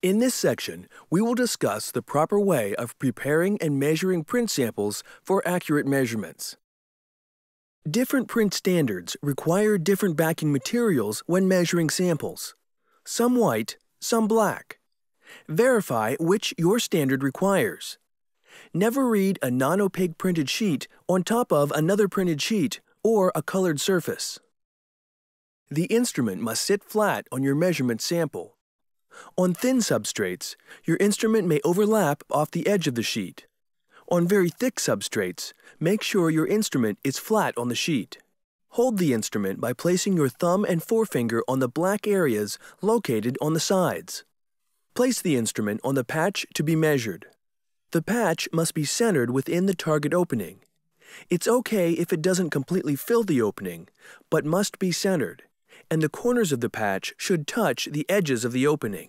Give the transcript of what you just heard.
In this section, we will discuss the proper way of preparing and measuring print samples for accurate measurements. Different print standards require different backing materials when measuring samples. Some white, some black. Verify which your standard requires. Never read a non-opaque printed sheet on top of another printed sheet or a colored surface. The instrument must sit flat on your measurement sample. On thin substrates, your instrument may overlap off the edge of the sheet. On very thick substrates, make sure your instrument is flat on the sheet. Hold the instrument by placing your thumb and forefinger on the black areas located on the sides. Place the instrument on the patch to be measured. The patch must be centered within the target opening. It's okay if it doesn't completely fill the opening, but must be centered and the corners of the patch should touch the edges of the opening.